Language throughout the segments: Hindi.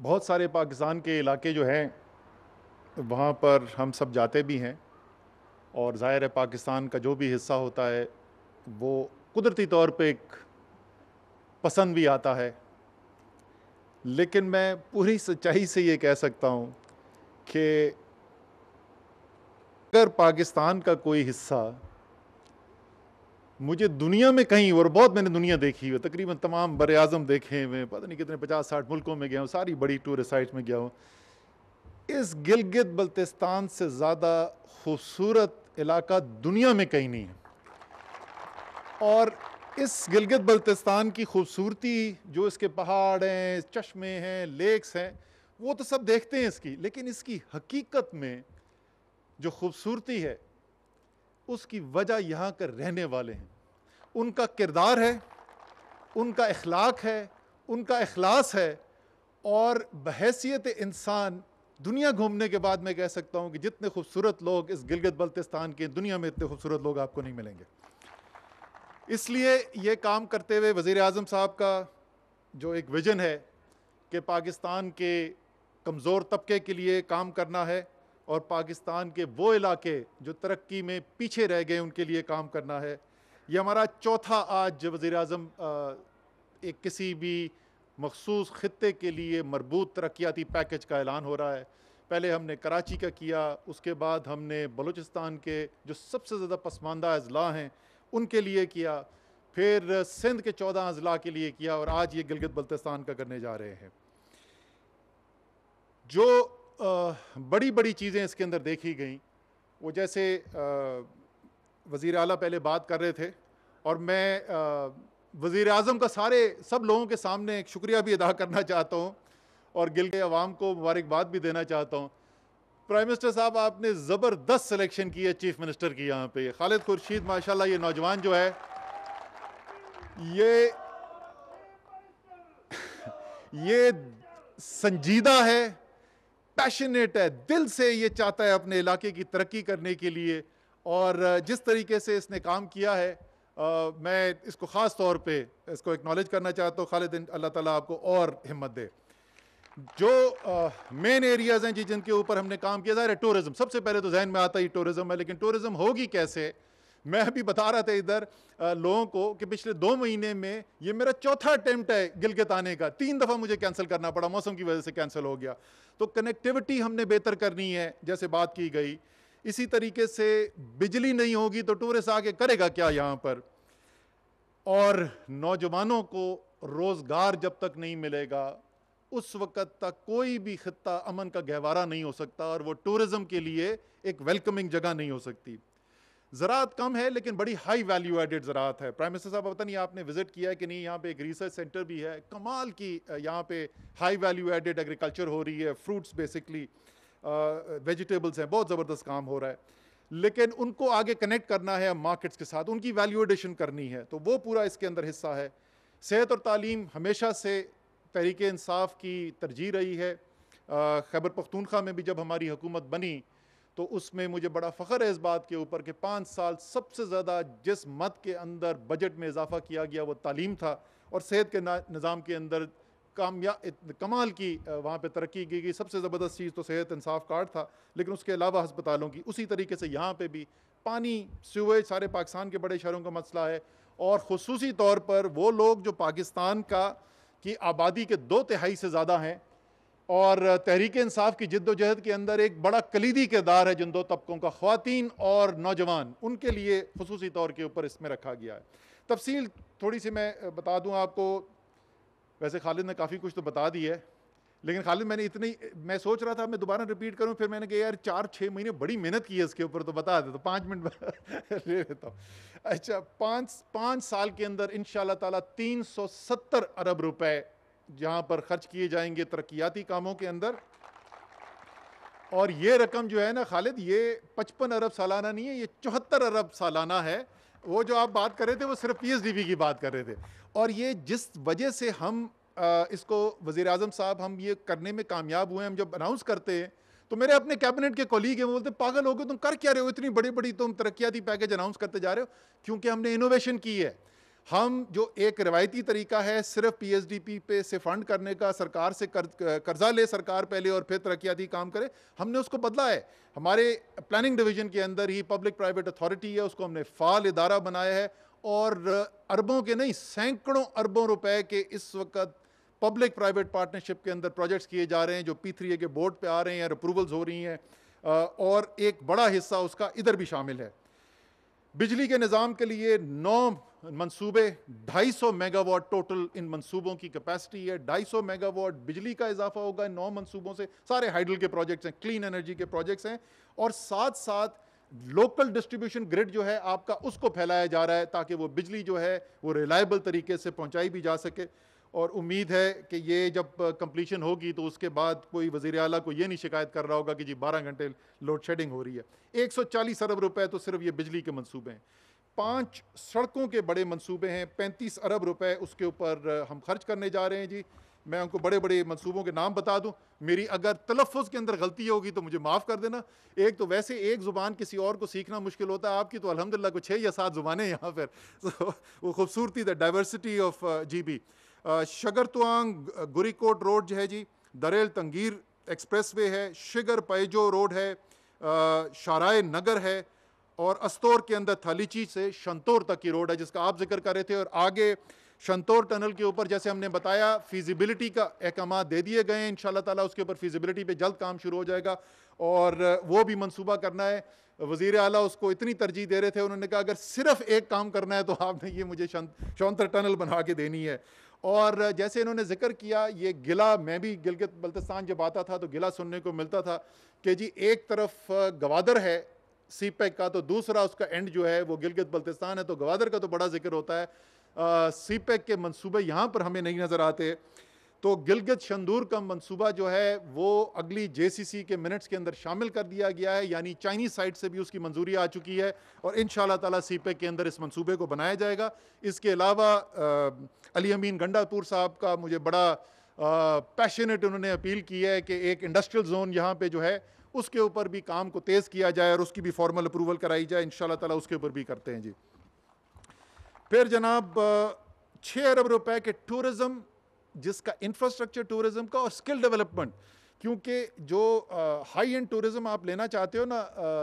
बहुत सारे पाकिस्तान के इलाके जो हैं, वहाँ पर हम सब जाते भी हैं और ज़ाहिर है पाकिस्तान का जो भी हिस्सा होता है, वो कुदरती तौर पे एक पसंद भी आता है। लेकिन मैं पूरी सच्चाई से ये कह सकता हूँ कि अगर पाकिस्तान का कोई हिस्सा मुझे दुनिया में कहीं और बहुत मैंने दुनिया देखी हुई तकरीबन तमाम बर अज़म देखे हुए पता नहीं कितने पचास साठ मुल्कों में गया हूँ, सारी बड़ी टूरिस्ट साइट में गया हूँ। इस गिलगित बल्तिस्तान से ज़्यादा खूबसूरत इलाका दुनिया में कहीं नहीं है। और इस गिलगित बल्तिस्तान की खूबसूरती, जो इसके पहाड़ हैं, चश्मे हैं लेक्स हैं, वो तो सब देखते हैं इसकी। लेकिन इसकी हकीकत में जो खूबसूरती है, उसकी वजह यहाँ कर रहने वाले हैं। उनका किरदार है, उनका अखलाक है, उनका अखलास है और बहसीत इंसान दुनिया घूमने के बाद मैं कह सकता हूँ कि जितने खूबसूरत लोग इस गिलगित बल्तिस्तान के दुनिया में इतने खूबसूरत लोग आपको नहीं मिलेंगे। इसलिए ये काम करते हुए वज़ी अजम साहब का जो एक विज़न है कि पाकिस्तान के कमज़ोर तबके के लिए काम करना है और पाकिस्तान के वो इलाके जो तरक्की में पीछे रह गए उनके लिए काम करना है ये हमारा चौथा आज वज़ी अजम एक किसी भी मखसूस ख़त्े के लिए मरबूत तरक्याती पैकेज का ऐलान हो रहा है। पहले हमने कराची का किया उसके बाद हमने बलूचिस्तान के जो सबसे ज़्यादा पसमानदा अजला हैं उनके लिए किया फिर सिंध के चौदह अजला के लिए किया और आज ये गिलगित बल्तिस्तान का करने जा रहे हैं। जो आ, बड़ी बड़ी चीज़ें इसके अंदर देखी गई वो जैसे वज़ी अला पहले बात कर रहे थे और मैं वज़ी अजम का सारे, सब लोगों के सामने एक शुक्रिया भी अदा करना चाहता हूँ और गिल के अवाम को मुबारकबाद भी देना चाहता हूँ। प्राइम मिनिस्टर साहब, आपने ज़बरदस्त सिलेक्शन की है चीफ मिनिस्टर की यहाँ पे। खालिद खुर्शीद, माशाल्लाह ये नौजवान जो है, ये ये संजीदा है, पैशनेट है, दिल से ये चाहता है अपने इलाके की तरक्की करने के लिए। और जिस तरीके से इसने काम किया है आ, मैं इसको ख़ास तौर पे इसको एक्नॉलेज करना चाहता हूँ। खालिद अल्लाह ताला आपको और हिम्मत दे। जो मेन एरियाज़ हैं जी जिनके ऊपर हमने काम किया ज़ाहिर है टूरिज़्म सबसे पहले तो जहन में आता ही टूरिज़्म है लेकिन टूरिज़्म होगी कैसे? मैं अभी बता रहा था इधर लोगों को कि पिछले दो महीने में ये मेरा चौथा अटेम्प्ट है गिलगित आने का। तीन दफ़ा मुझे कैंसिल करना पड़ा मौसम की वजह से कैंसिल हो गया। तो कनेक्टिविटी हमने बेहतर करनी है जैसे बात की गई। इसी तरीके से बिजली नहीं होगी तो टूरिस्ट आके करेगा क्या यहाँ पर? और नौजवानों को रोज़गार जब तक नहीं मिलेगा, उस वक़्त तक कोई भी खत्ता अमन का गहवारा नहीं हो सकता और वो टूरिज़म के लिए एक वेलकमिंग जगह नहीं हो सकती। ज़रात कम है, लेकिन बड़ी हाई वैल्यू एडेड ज़रात है। प्राइम मिनिस्टर साहब पता नहीं आपने विज़िट किया है कि नहीं? यहाँ पे एक रिसर्च सेंटर भी है। कमाल की यहाँ पे हाई वैल्यू एडेड एग्रीकल्चर हो रही है फ्रूट्स बेसिकली वेजिटेबल्स हैं, बहुत ज़बरदस्त काम हो रहा है। लेकिन उनको आगे कनेक्ट करना है मार्केट्स के साथ, उनकी वैल्यू एडिशन करनी है तो वो पूरा इसके अंदर हिस्सा है। सेहत और तालीम हमेशा से तहरीक इंसाफ की तरजीह रही है। खैबर पख्तूनख्वा में भी जब हमारी हुकूमत बनी तो उसमें मुझे बड़ा फ़ख्र है इस बात के ऊपर कि पाँच साल सबसे ज़्यादा जिस मत के अंदर बजट में इजाफा किया गया, वो तालीम था और सेहत के निज़ाम के अंदर कामया कमाल की वहाँ पे तरक्की की गई। सबसे ज़बरदस्त चीज़ तो सेहत इंसाफ कार्ड था, लेकिन उसके अलावा हस्पतालों की। उसी तरीके से यहाँ पे भी पानी सीवेज सारे पाकिस्तान के बड़े शहरों का मसला है और खसूस तौर पर वो लोग जो पाकिस्तान का, की आबादी के दो तिहाई से ज़्यादा हैं और तहरीक इंसाफ की जद्दोजहद के अंदर एक बड़ा कलीदी किरदार है जिन दो तबकों का ख़वान और नौजवान। उनके लिए खसूस तौर के ऊपर इसमें रखा गया है। तफसील थोड़ी सी मैं बता दूँ आपको वैसे खालिद ने काफ़ी कुछ तो बता दी है, लेकिन खालिद मैंने इतनी, मैं सोच रहा था मैं दोबारा रिपीट करूँ, फिर मैंने कहा, यार, चार छः महीने बड़ी मेहनत की है इसके ऊपर तो बता दे तो पाँच मिनट ले लेता हूँ। अच्छा पाँच पाँच साल के अंदर इन ताला तीन सौ सत्तर अरब रुपए जहाँ पर खर्च किए जाएँगे तरक्याती कामों के अंदर। और ये रकम जो है ना खालिद, ये पचपन अरब सालाना नहीं है, ये चौहत्तर अरब सालाना है। वो जो आप बात कर रहे थे, वो सिर्फ़ पी की बात कर रहे थे। और ये जिस वजह से हम इसको वज़ी अजम साहब हम ये करने में कामयाब हुए हम जब अनाउंस करते हैं तो मेरे अपने कैबिनेट के कोलीग हैं वो बोलते पागल हो गए तुम कर क्या रहे हो? इतनी बड़ी बड़ी तुम तरक्याती पैकेज अनाउंस करते जा रहे हो क्योंकि हमने इनोवेशन की है। हम जो एक रिवायती तरीका है सिर्फ़ पीएसडीपी पे से फंड करने का सरकार से कर, कर्जा ले सरकार पहले और फिर तरक्याती काम करे हमने उसको बदला है। हमारे प्लानिंग डिवीज़न के अंदर ही पब्लिक प्राइवेट अथॉरिटी है उसको हमने फाल इदारा बनाया है और अरबों के नहीं, सैकड़ों अरबों रुपए के इस वक्त पब्लिक प्राइवेट पार्टनरशिप के अंदर प्रोजेक्ट्स किए जा रहे हैं, जो पी थ्री ए के बोर्ड पे आ रहे हैं अप्रूवल्स हो रही हैं और एक बड़ा हिस्सा उसका इधर भी शामिल है। बिजली के निज़ाम के लिए नौ मंसूबे 250 मेगावाट टोटल इन मंसूबों की कैपेसिटी है 250 मेगावाट बिजली का इजाफा होगा इन नौ मंसूबों से। सारे हाइडल के प्रोजेक्ट्स हैं क्लीन एनर्जी के प्रोजेक्ट्स हैं, और साथ साथ लोकल डिस्ट्रीब्यूशन ग्रिड जो है आपका उसको फैलाया जा रहा है ताकि वो बिजली जो है वो रिलायबल तरीके से पहुंचाई भी जा सके। और उम्मीद है कि ये जब कंप्लीशन होगी तो उसके बाद कोई वज़ीर अला को ये नहीं शिकायत कर रहा होगा कि जी 12 घंटे लोड शेडिंग हो रही है। 140 अरब रुपए तो सिर्फ़ ये बिजली के मनसूबे हैं। पाँच सड़कों के बड़े मनसूबे हैं 35 अरब रुपए उसके ऊपर हम खर्च करने जा रहे हैं जी। मैं उनको बड़े बड़े मंसूबों के नाम बता दूँ। मेरी अगर तलफ़ के अंदर गलती होगी तो मुझे माफ़ कर देना। एक तो वैसे एक ज़ुबान किसी और को सीखना मुश्किल होता है आपकी तो अलहमदिल्ला को छः या सात ज़ुबानें यहाँ पर। तो वो खूबसूरती the diversity of G B शगरतवांग गुरीकोट रोड जो है जी, दरेल तंगीर एक्सप्रेस वे है, शिगर पैजो रोड है शाराय नगर है, और अस्तौर के अंदर थालीची से शंतौर तक की रोड है जिसका आप ज़िक्र कर रहे थे। और आगे शंतौर टनल के ऊपर, जैसे हमने बताया फिजिबिलिटी का अहकाम दे दिए गए हैं इन ताला उसके ऊपर फिजिबिलिटी पे जल्द काम शुरू हो जाएगा। और, वो भी मंसूबा करना है। वज़ीर अला उसको इतनी तरजीह दे रहे थे, उन्होंने कहा, अगर सिर्फ़ एक काम करना है तो आपने ये मुझे शौंतर टनल बना के देनी है। और, जैसे इन्होंने ज़िक्र किया, ये गिला, मैं भी गिलगित बल्तिस्तान जब आता था तो गिला सुनने को मिलता था कि जी, एक तरफ़, गवादर है सी पैक का तो दूसरा उसका एंड जो है, वो गिलगित बल्तिस्तान है तो गवादर का तो बड़ा ज़िक्र होता है। सी पैक के मनसूबे यहाँ पर हमें नहीं नज़र आते। तो गिलगित शंदूर का मंसूबा जो है, वो अगली जेसीसी के मिनट्स के अंदर शामिल कर दिया गया है, यानी चाइनीज़ साइड से भी उसकी मंजूरी आ चुकी है और इन ताला सी पैक के अंदर इस मंसूबे को बनाया जाएगा। इसके अलावा अली अमीन गंडापुर साहब का मुझे बड़ा पैशनेट उन्होंने अपील की है कि एक इंडस्ट्रियल जोन यहाँ पे जो है, उसके ऊपर भी काम को तेज़ किया जाए और उसकी भी फॉर्मल अप्रूवल कराई जाए। इन ताला उसके ऊपर भी करते हैं जी। फिर जनाब छः अरब रुपए के टूरिज़्म जिसका इंफ्रास्ट्रक्चर टूरिज़्म का और स्किल डेवलपमेंट क्योंकि जो हाई एंड टूरिज़्म आप लेना चाहते हो ना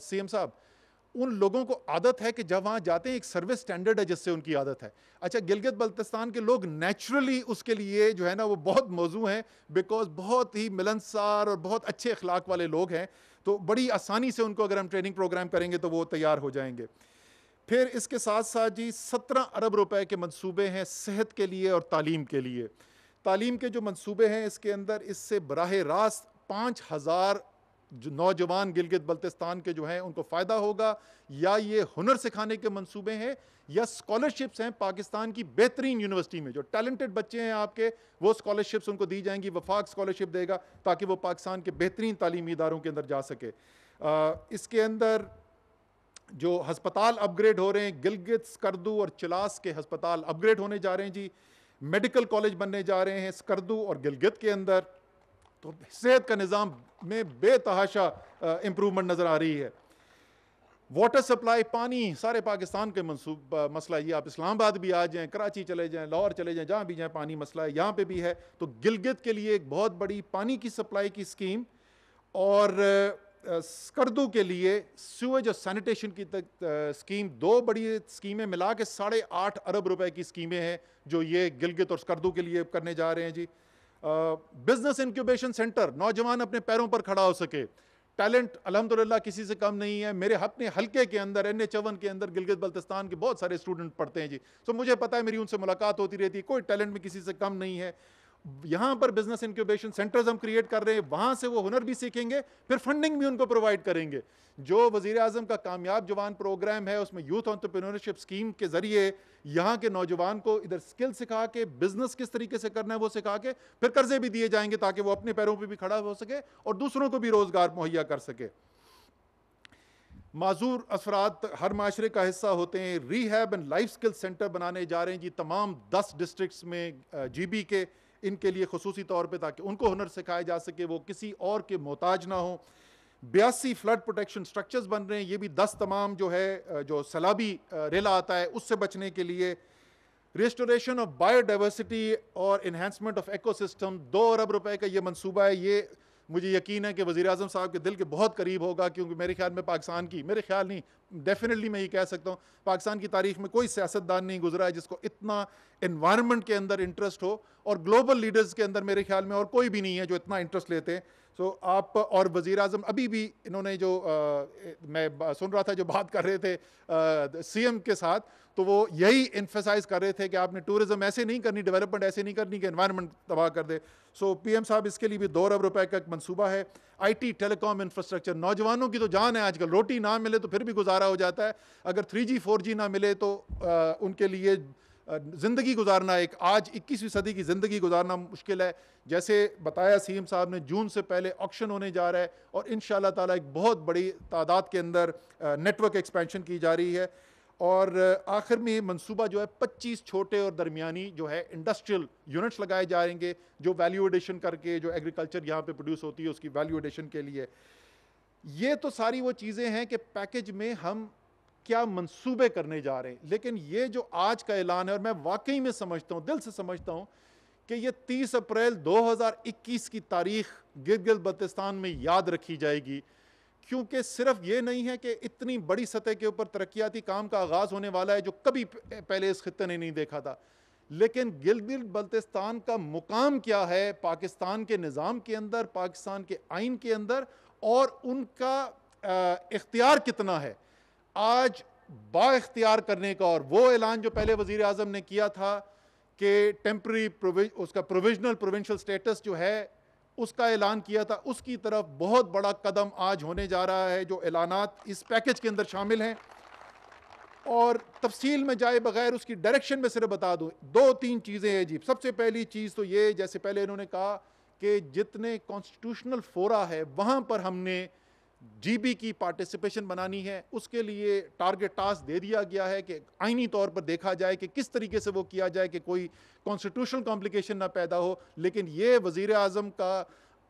सीएम साहब, उन लोगों को आदत है कि जब वहाँ जाते हैं, एक सर्विस स्टैंडर्ड है जिससे उनकी आदत है। अच्छा गिलगित बल्तिस्तान के लोग नेचुरली उसके लिए जो है ना, वो बहुत मौजू हैं बिकॉज़ बहुत ही मिलनसार और बहुत अच्छे अखलाक वाले लोग हैं तो बड़ी आसानी से उनको अगर हम ट्रेनिंग प्रोग्राम करेंगे तो वो तैयार हो जाएँगे। फिर इसके साथ साथ जी सत्रह अरब रुपए के मंसूबे हैं सेहत के लिए और तालीम के लिए। तालीम के जो मंसूबे हैं इसके अंदर इससे बराह रास्त पाँच हज़ार नौजवान गिलगित बल्तिस्तान के जो हैं उनको फ़ायदा होगा। या ये हुनर सिखाने के मंसूबे हैं या स्कॉलरशिप्स हैं पाकिस्तान की बेहतरीन यूनिवर्सिटी में। जो टैलेंटेड बच्चे हैं आपके वो स्कॉलरशिप्स उनको दी जाएँगी वफाक स्कॉलरशिप देगा ताकि वो पाकिस्तान के बेहतरीन तालीमी इदारों के अंदर जा सके। आ, इसके अंदर जो हस्पताल अपग्रेड हो रहे हैं, गिलगित, स्कर्दू और चिलास के हस्पताल अपग्रेड होने जा रहे हैं जी। मेडिकल कॉलेज बनने जा रहे हैं स्कर्दू और गिलगित के अंदर। तो सेहत का निज़ाम में बेतहाशा इम्प्रूवमेंट नज़र आ रही है। वाटर सप्लाई पानी, सारे पाकिस्तान के मनसूब मसला ये आप इस्लामाबाद भी आ जाएँ, कराची चले जाएँ, लाहौर चले जाएँ, जहाँ भी जाएँ, पानी मसला है, यहाँ पे भी है। तो गिलगित के लिए एक बहुत बड़ी पानी की सप्लाई की स्कीम और स्कर्दू के लिए सीवेज और सैनिटेशन की तक स्कीम दो बड़ी स्कीमें मिला के साढ़े आठ अरब रुपए की स्कीमें हैं जो ये गिलगित और स्कर्दू के लिए करने जा रहे हैं जी। बिज़नेस इंक्यूबेशन सेंटर नौजवान अपने पैरों पर खड़ा हो सके। टैलेंट अलहमदिल्ला किसी से कम नहीं है। मेरे अपने हल्के के अंदर, एन ए चवन के अंदर, गिलगित बल्तिस्तान के बहुत सारे स्टूडेंट पढ़ते हैं जी। तो मुझे पता है मेरी उनसे मुलाकात होती रहती है, कोई टैलेंट में किसी से कम नहीं है। यहाँ पर बिज़नेस इंक्यूबेशन सेंटर्स हम क्रिएट कर रहे हैं, वहाँ से वो हुनर भी सीखेंगे, फिर फंडिंग भी उनको प्रोवाइड करेंगे। जो वज़ीर अजम का कामयाब जवान प्रोग्राम है, उसमें यूथ ऑन्टरप्रेन्योरशिप स्कीम के ज़रिए यहाँ के नौजवान को इधर स्किल सिखा के बिज़नेस किस तरीके से करना है वो सिखा के, फिर कर्जे भी दिए जाएँगे ताकि वो अपने पैरों पर भी खड़ा हो सके और दूसरों को भी रोज़गार मुहैया कर सके। माजूर अफराद हर माशरे का हिस्सा होते हैं। Rehab and life skill centre बनाने जा रहे हैं जी, तमाम दस डिस्ट्रिक्ट्स में जीबी के इनके लिए खसूसी तौर पर ताकि उनको हुनर सिखाया जा सके, वो किसी और के मोहताज ना हो। बयासी फ्लड प्रोटेक्शन स्ट्रक्चर्स बन रहे हैं, ये भी दस तमाम जो है जो सलाबी रेला आता है, उससे बचने के लिए रिस्टोरेशन ऑफ़ बायोडाइवर्सिटी और इन्हेंसमेंट ऑफ़ एकोसिस्टम दो अरब रुपए का ये मंसूबा है, ये मुझे यकीन है कि वज़ी अजम साहब के दिल के बहुत करीब होगा, क्योंकि मेरे ख्याल में पाकिस्तान की, मेरे ख्याल नहीं डेफिनेटली मैं ये कह सकता हूँ, पाकिस्तान की तारीख में कोई सियासतदान नहीं गुजरा है जिसको इतना इन्वायरमेंट के अंदर इंटरेस्ट हो और ग्लोबल लीडर्स के अंदर मेरे ख्याल में और कोई भी नहीं है जो इतना इंटरेस्ट लेते हैं। सो आप और वज़ी अजम अभी भी इन्होंने जो आ, मैं सुन रहा था जो बात कर रहे थे सी एम के साथ तो वो यही इन्फेसाइज कर रहे थे कि आपने टूरिज़्म ऐसे नहीं करनी डेवलपमेंट ऐसे नहीं करनी कि इन्वायरमेंट तबाह कर दे। सो so, पी एम साहब इसके लिए भी दो अरब रुपए का एक मनसूबा है। आई टी टेलीकॉम इंफ्रास्ट्रक्चर नौजवानों की तो जान है आजकल रोटी ना मिले तो फिर भी गुजारा हो जाता है। अगर थ्री जी फोर जी ना मिले तो आ, उनके लिए ज़िंदगी गुजारना एक, आज 21वीं सदी की ज़िंदगी गुजारना मुश्किल है। जैसे बताया, सीएम साहब ने जून से पहले ऑक्शन होने जा रहा है और इन ताला एक बहुत बड़ी तादाद के अंदर नेटवर्क एक्सपेंशन की जा रही है। और आखिर में मंसूबा जो है 25 छोटे और दरमियानी जो है इंडस्ट्रियल यूनिट्स लगाए जाएँगे जो वैल्यू एडिशन करके जो एग्रीकल्चर यहाँ पे प्रोड्यूस होती है, उसकी वैल्यू एडिशन के लिए। ये तो सारी वो चीज़ें हैं कि पैकेज में हम क्या मंसूबे करने जा रहे हैं। लेकिन ये जो आज का ऐलान है, और मैं वाकई में समझता हूँ, दिल से समझता हूँ, कि ये 30 अप्रैल 2021 की तारीख गिरगिल बल्तिस्तान में याद रखी जाएगी। क्योंकि सिर्फ़ ये नहीं है कि इतनी बड़ी सतह के ऊपर तरक्याती काम का आगाज़ होने वाला है, जो कभी पहले इस खत्े ने नहीं देखा था। लेकिन गिलगिल बल्तिस्तान का मुकाम क्या है पाकिस्तान के निज़ाम के अंदर, पाकिस्तान के आइन के अंदर, और उनका इख्तियार कितना है? आज बाख्तियार करने का और वो ऐलान जो पहले वज़ीर अजम ने किया था कि टेम्प्रेरी उसका प्रोविजनल प्रोविंशियल स्टेटस जो है, उसका ऐलान किया था, उसकी तरफ़ बहुत बड़ा कदम आज होने जा रहा है, जो ऐलानात इस पैकेज के अंदर शामिल हैं। और तफसील में जाए बगैर उसकी डायरेक्शन में सिर्फ़ बता दूँ दो तीन चीज़ें हैं अजीब। सबसे पहली चीज़ तो ये, जैसे पहले इन्होंने कहा कि जितने कॉन्स्टिट्यूशनल फोरा है, वहाँ पर हमने जीबी की पार्टिसिपेशन बनानी है। उसके लिए टारगेट टास्क दे दिया गया है कि आइनी तौर पर देखा जाए कि किस तरीके से वो किया जाए कि कोई कॉन्स्टिट्यूशनल कॉम्प्लिकेशन ना पैदा हो। लेकिन ये वज़ी अजम का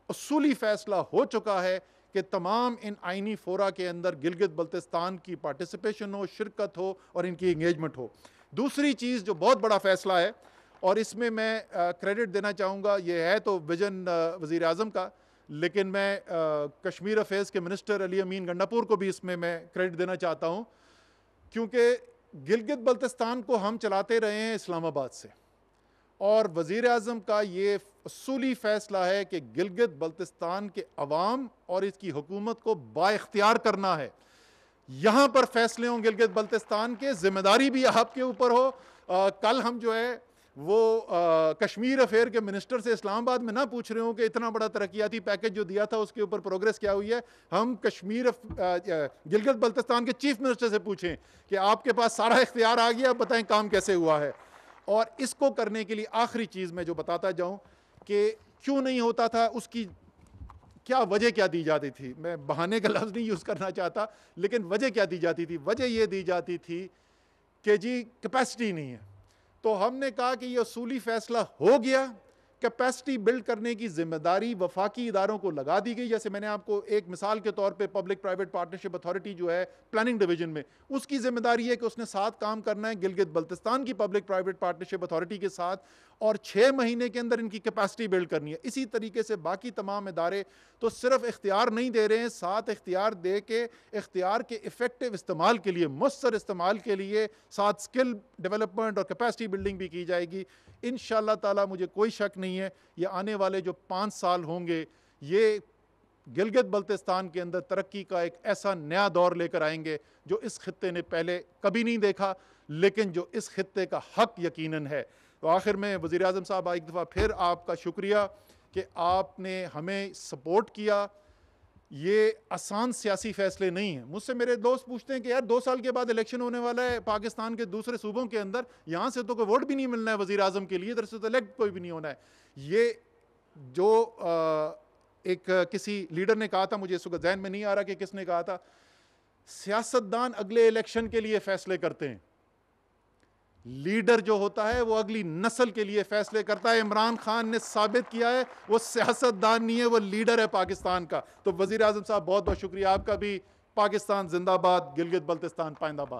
असूली फ़ैसला हो चुका है कि तमाम इन आइनी फोरा के अंदर गिलगित बल्तिस्तान की पार्टिसिपेशन हो, शिरकत हो और इनकी इंगेजमेंट हो। दूसरी चीज़ जो बहुत बड़ा फ़ैसला है, और इसमें मैं क्रेडिट देना चाहूँगा, ये है तो विजन वज़ी अजम का लेकिन मैं आ, कश्मीर अफेयर्स के मिनिस्टर अली अमीन गंडापुर को भी इसमें मैं क्रेडिट देना चाहता हूँ क्योंकि गिलगित बल्तिस्तान को हम चलाते रहे हैं इस्लामाबाद से। और वज़ी अजम का ये असूली फ़ैसला है कि गिलगित बल्तिस्तान के अवाम और इसकी हुकूमत को बाख्तियार करना है। यहाँ पर फैसले हों गिलगित बल्तिस्तान के ज़िम्मेदारी भी आपके ऊपर हो। आ, कल हम जो है वो आ, कश्मीर अफेयर के मिनिस्टर से इस्लामाबाद में ना पूछ रहे हो कि इतना बड़ा तरक्याती पैकेज जो दिया था उसके ऊपर प्रोग्रेस क्या हुई है? हम कश्मीर गिलगित बल्तिस्तान के चीफ मिनिस्टर से पूछें कि आपके पास सारा इख्तियार आ गया बताएँ काम कैसे हुआ है? और इसको करने के लिए आखिरी चीज़ मैं जो बताता जाऊँ कि क्यों नहीं होता था उसकी क्या वजह क्या दी जाती थी? मैं बहाने का लफ्ज़ नहीं यूज़ करना चाहता लेकिन वजह क्या दी जाती थी? वजह यह दी जाती थी कि जी कैपेसिटी नहीं है। तो हमने कहा कि यह असूली फैसला हो गया। कैपेसिटी बिल्ड करने की ज़िम्मेदारी वफाकी इदारों को लगा दी गई। जैसे मैंने आपको एक मिसाल के तौर पे पब्लिक प्राइवेट पार्टनरशिप अथॉरिटी जो है प्लानिंग डिवीज़न में, उसकी ज़िम्मेदारी है कि उसने साथ काम करना है गिलगित बल्तिस्तान की पब्लिक प्राइवेट पार्टनरशिप अथॉरिटी के साथ, और छः महीने के अंदर इनकी कैपेसिटी बिल्ड करनी है। इसी तरीके से बाकी तमाम इदारे तो सिर्फ़ इख्तियार नहीं दे रहे हैं, साथ इख्तियार दे के, इख्तियार के इफ़ेक्टिव इस्तेमाल के लिए मसर इस्तेमाल के लिए साथ स्किल डेवलपमेंट और कैपेसिटी बिल्डिंग भी की जाएगी। इन ताला मुझे कोई शक नहीं है, ये आने वाले जो पाँच साल होंगे, ये गिलगित बल्तिस्तान के अंदर तरक्की का एक ऐसा नया दौर लेकर आएँगे, जो इस खत्े ने पहले कभी नहीं देखा, लेकिन जो इस खत्े का हक यकीनन है। तो आखिर में वज़ी अजम साहब, एक दफ़ा फिर आपका शुक्रिया कि आपने हमें सपोर्ट किया ये आसान सियासी फैसले नहीं हैं। मुझसे मेरे दोस्त पूछते हैं कि यार दो साल के बाद इलेक्शन होने वाला है पाकिस्तान के दूसरे सूबों के अंदर यहाँ से तो कोई वोट भी नहीं मिलना है वज़ी अजम के लिए इधर से तो इलेक्ट कोई भी नहीं होना है। ये जो आ, एक किसी लीडर ने कहा था मुझे इस वक्त जहन में नहीं आ रहा कि किसने कहा था सियासतदान अगले इलेक्शन के लिए फैसले करते हैं। लीडर जो होता है, वो अगली नस्ल के लिए फैसले करता है। इमरान खान ने साबित किया है, वो सियासतदान नहीं है, वो लीडर है पाकिस्तान का। तो वज़ीर आज़म साहब बहुत बहुत शुक्रिया आपका भी। पाकिस्तान जिंदाबाद गिलगित बल्तिस्तान पाइंदाबाद।